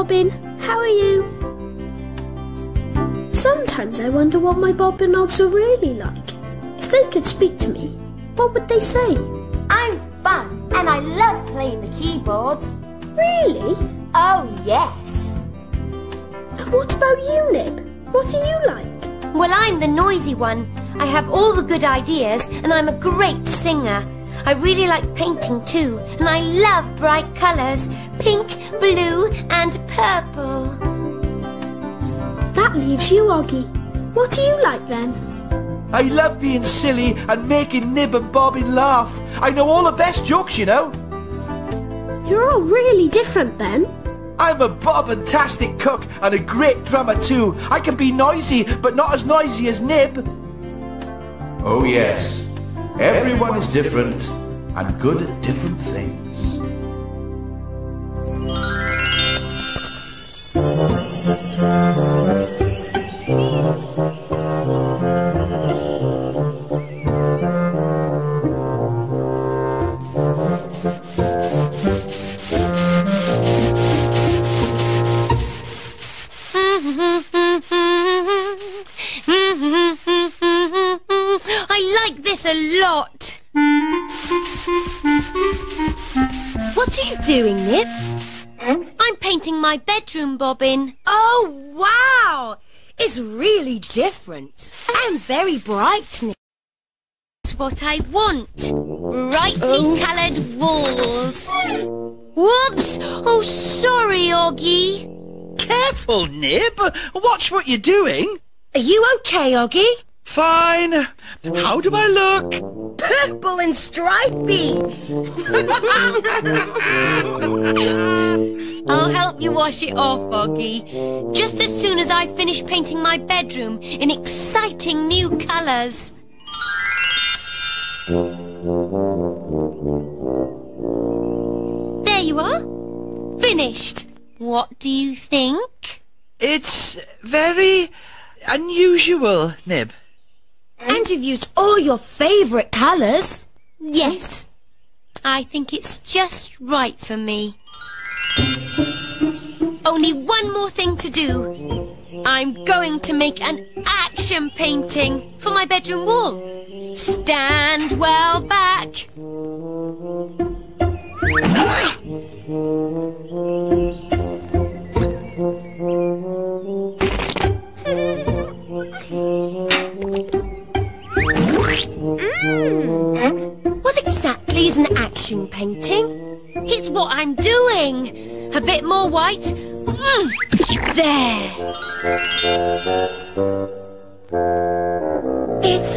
Bobbin. How are you? Sometimes I wonder what my Bobinogs are really like. If they could speak to me, what would they say? I'm fun and I love playing the keyboard. Really? Oh, yes. And what about you, Nib? What are you like? Well, I'm the noisy one. I have all the good ideas and I'm a great singer. I really like painting too, and I love bright colours pink, blue, and purple. That leaves you, Oggy. What do you like then? I love being silly and making Nib and Bobbin laugh. I know all the best jokes, you know. You're all really different then. I'm a bob-tastic cook and a great drummer too. I can be noisy, but not as noisy as Nib. Oh yes, everyone is different and good at different things. Doing, Nib? Hmm? I'm painting my bedroom, Bobbin. Oh, wow! It's really different and very bright, Nib. That's what I want. Brightly oh. coloured walls. Whoops! Oh, sorry, Oggy. Careful, Nib. Watch what you're doing. Are you okay, Oggy? Fine. How do I look? Purple and stripy. I'll help you wash it off, Oggy. Just as soon as I finish painting my bedroom in exciting new colours. There you are. Finished. What do you think? It's very unusual, Nib. And you've used all your favourite colours. Yes. I think it's just right for me. Only one more thing to do. I'm going to make an action painting for my bedroom wall. Stand well back.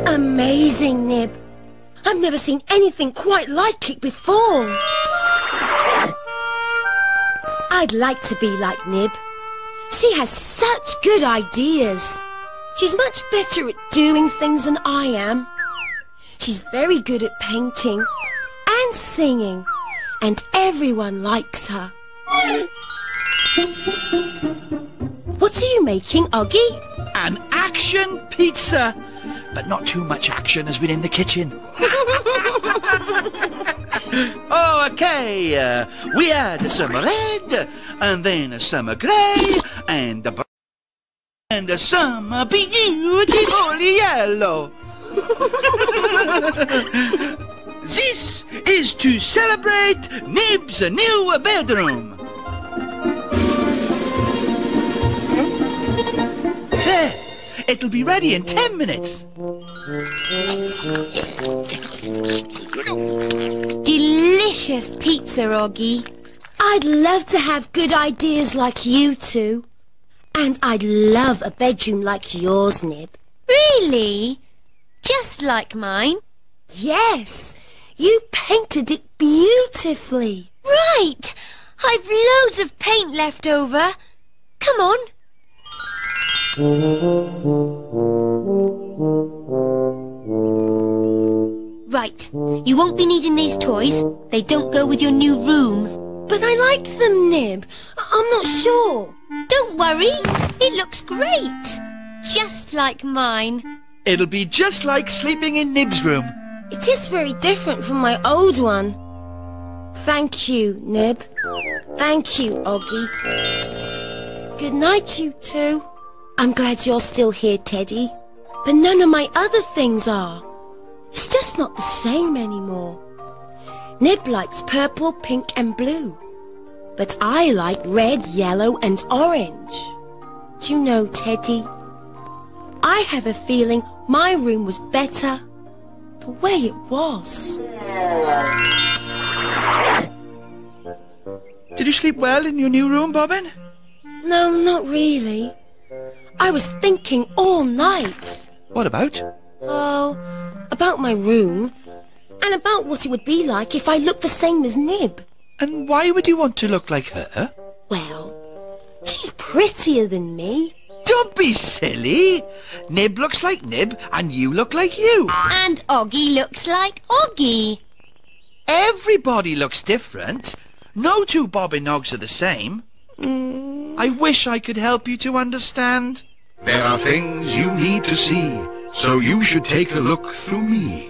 Amazing, Nib. I've never seen anything quite like it before. I'd like to be like Nib. She has such good ideas. She's much better at doing things than I am. She's very good at painting and singing, and everyone likes her. What are you making, Oggy? An action pizza. But not too much action has been in the kitchen. oh, okay. Uh, we had some red, and then some grey, and brown, and some beautiful yellow. this is to celebrate Nib's new bedroom. There, it'll be ready in ten minutes. Delicious pizza, Oggy. I'd love to have good ideas like you two. And I'd love a bedroom like yours, Nib. Really? Just like mine? Yes, you painted it beautifully. Right. I've loads of paint left over. Come on. Right. You won't be needing these toys. They don't go with your new room. But I like them, Nib. I- I'm not sure. Don't worry. It looks great. Just like mine. It'll be just like sleeping in Nib's room. It is very different from my old one. Thank you, Nib. Thank you, Oggy. Good night, you two. I'm glad you're still here, Teddy. But none of my other things are. It's just not the same anymore. Nib likes purple, pink and blue. But I like red, yellow and orange. Do you know, Teddy? I have a feeling my room was better the way it was. Did you sleep well in your new room, Bobbin? No, not really. I was thinking all night. What about? Oh, about my room. And about what it would be like if I looked the same as Nib. And why would you want to look like her? Well, she's prettier than me. Don't be silly. Nib looks like Nib, and you look like you. And Oggy looks like Oggy. Everybody looks different. No two Bobinogs are the same. Mm. I wish I could help you to understand. There are things you need to see, so you should take a look through me.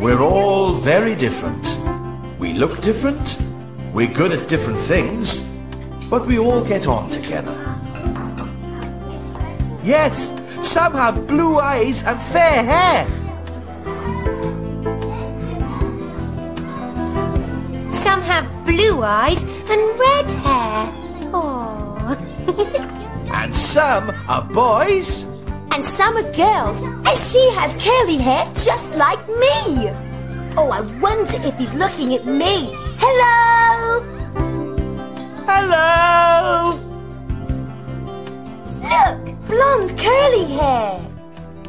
We're all very different. We look different, we're good at different things, but we all get on together. Yes, some have blue eyes and fair hair. Some have blue eyes and red hair. Oh. And some are boys. And some are girls. And she has curly hair just like me. Oh, I wonder if he's looking at me. Hello! Hello! Curly hair.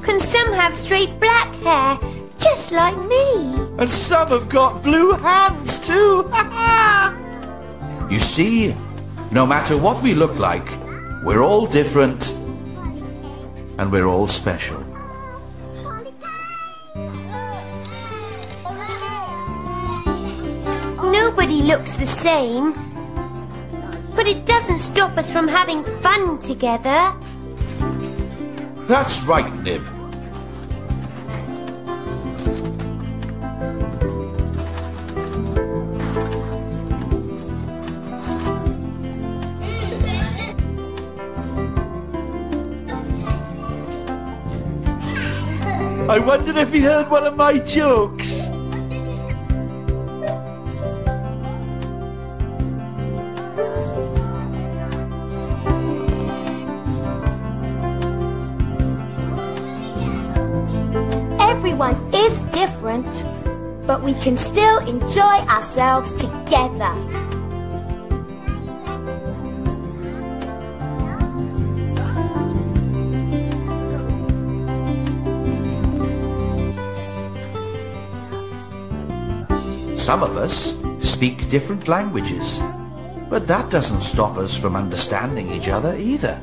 And some have straight black hair, just like me. And some have got blue hands too. You see, no matter what we look like, we're all different and we're all special. Nobody looks the same. But it doesn't stop us from having fun together. That's right, Nib. I wonder if he heard one of my jokes. Can still enjoy ourselves together. Some of us speak different languages, but that doesn't stop us from understanding each other either.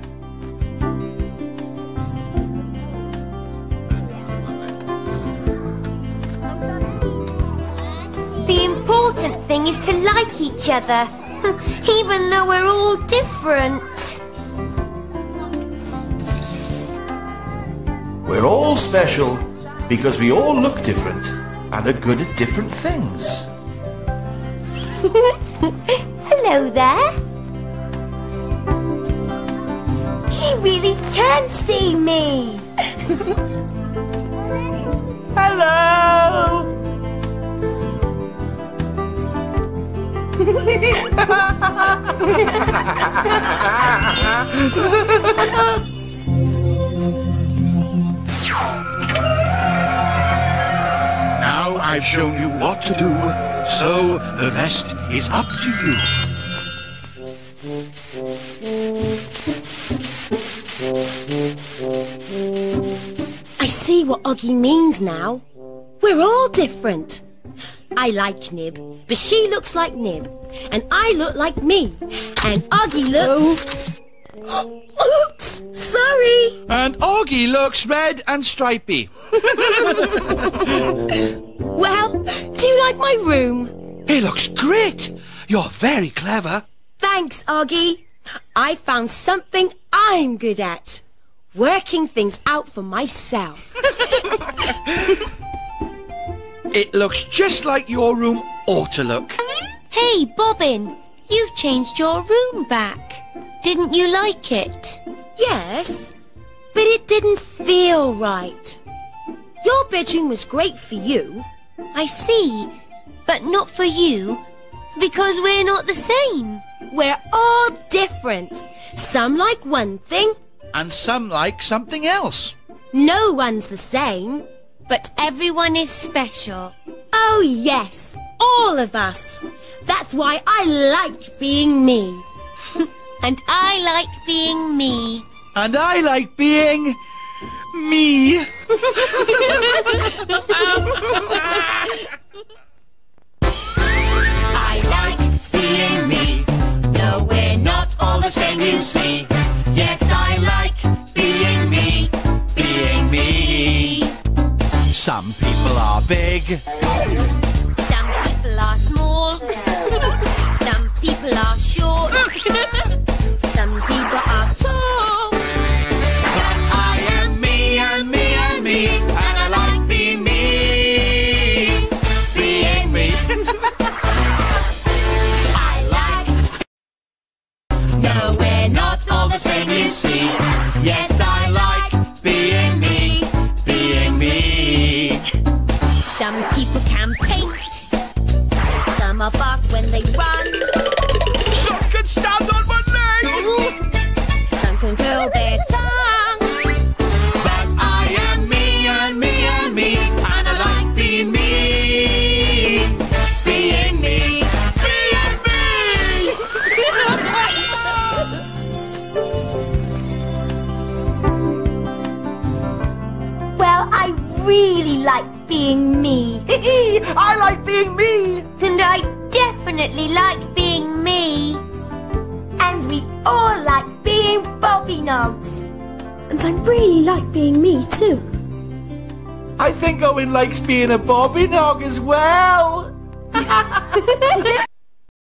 Important thing is to like each other, even though we're all different. We're all special because we all look different and are good at different things. Hello there. He really can see me. Hello! Now I've shown you what to do, so the rest is up to you. I see what Oggy means now. We're all different. I like Nib, but she looks like Nib, and I look like me, and Oggy looks. Oh. Oops, sorry. And Oggy looks red and stripy. Well, do you like my room? It looks great. You're very clever. Thanks, Oggy. I found something I'm good at. Working things out for myself. It looks just like your room ought to look. Hey, Bobbin, you've changed your room back. Didn't you like it? Yes, but it didn't feel right. Your bedroom was great for you. I see, but not for you, because we're not the same. We're all different. Some like one thing, And some like something else. no one's the same. But everyone is special. Oh, yes, all of us. That's why I like being me. And I like being me. And I like being me. Some are fast when they run. Some can stand on one leg. Some can curl their tongue. But I am me and me and me, and I like being me, being me, being me. Well, I really like being me. I like being me. And I definitely like being me. And we all like being Bobinogs. And I really like being me too. I think Owen likes being a Bobinog as well.